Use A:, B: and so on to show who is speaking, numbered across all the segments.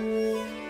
A: Música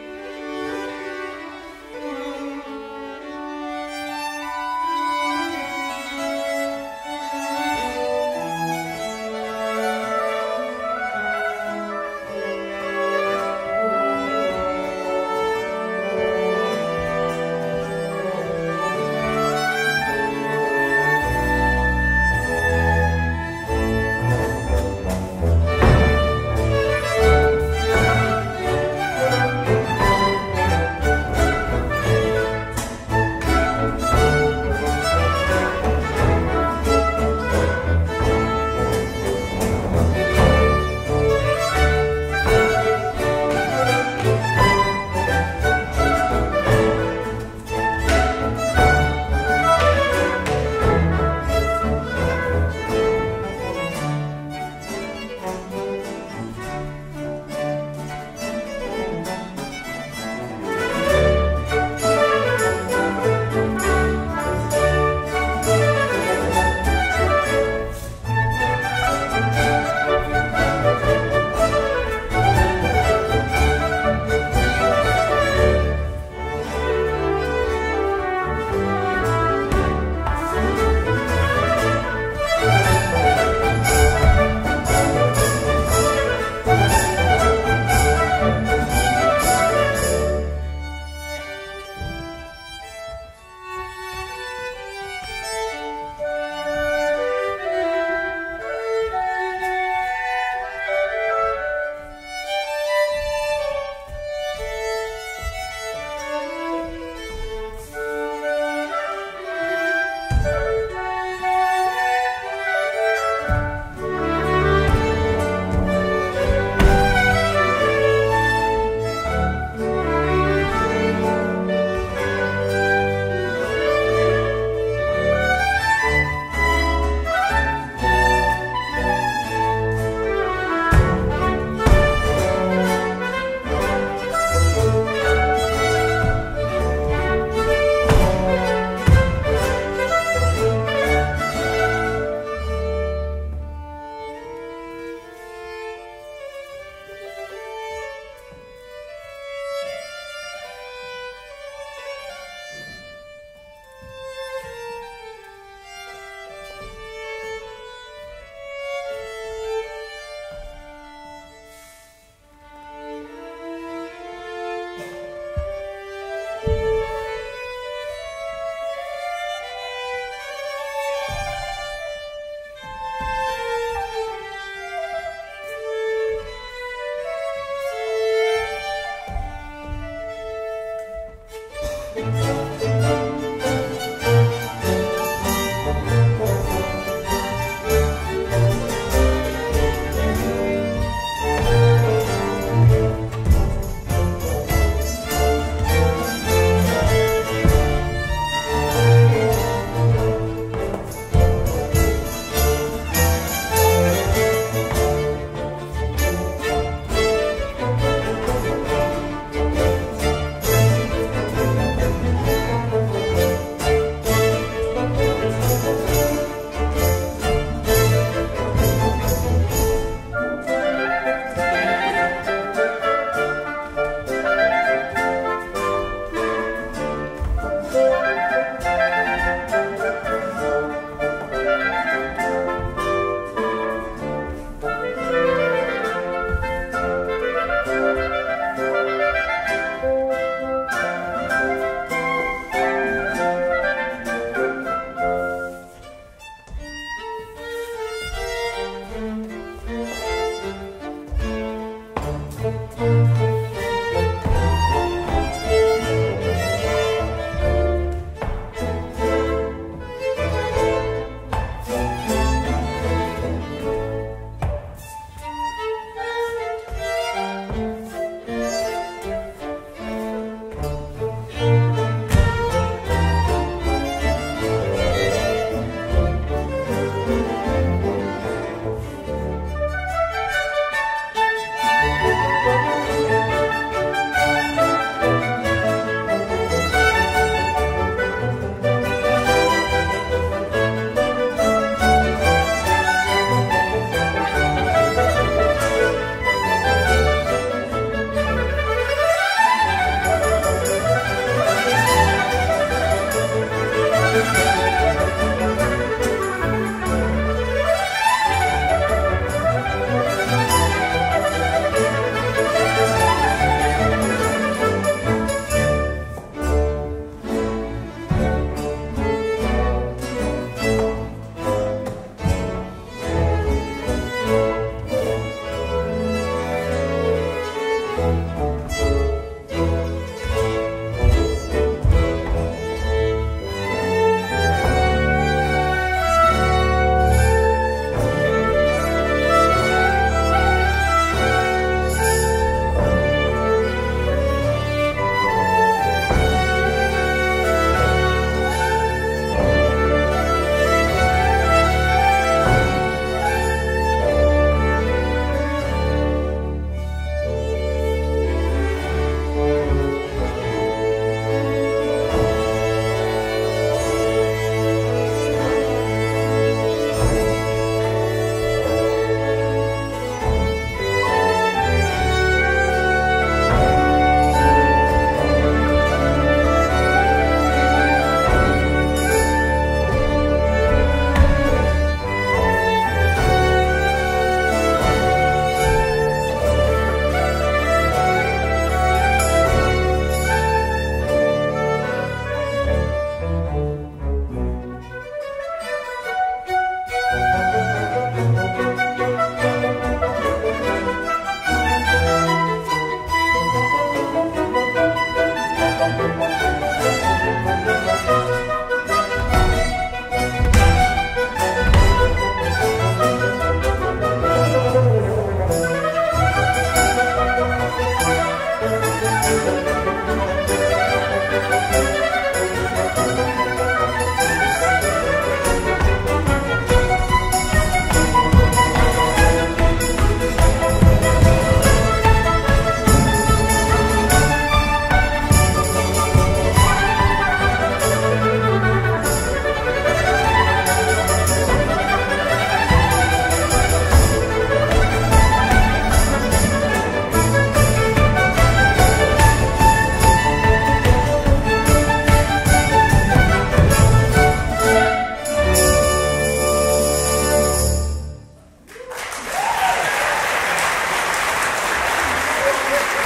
A: Thank you.